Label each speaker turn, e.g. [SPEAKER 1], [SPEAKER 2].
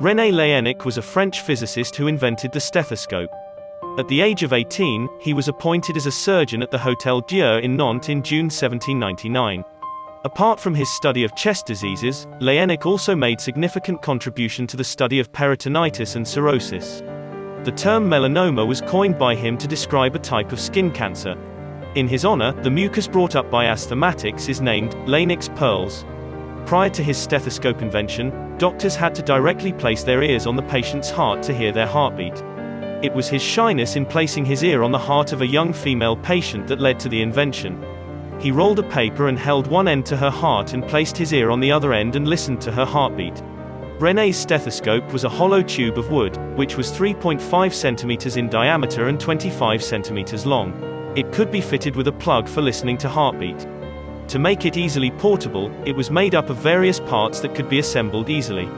[SPEAKER 1] René Laennec was a French physicist who invented the stethoscope. At the age of 18, he was appointed as a surgeon at the Hôtel Dieu in Nantes in June 1799. Apart from his study of chest diseases, Laennec also made significant contribution to the study of peritonitis and cirrhosis. The term melanoma was coined by him to describe a type of skin cancer. In his honor, the mucus brought up by asthmatics is named Laennec's pearls. Prior to his stethoscope invention, doctors had to directly place their ears on the patient's heart to hear their heartbeat. It was his shyness in placing his ear on the heart of a young female patient that led to the invention. He rolled a paper and held one end to her heart and placed his ear on the other end and listened to her heartbeat. René's stethoscope was a hollow tube of wood, which was 3.5 centimeters in diameter and 25 centimeters long. It could be fitted with a plug for listening to heartbeat. To make it easily portable, it was made up of various parts that could be assembled easily.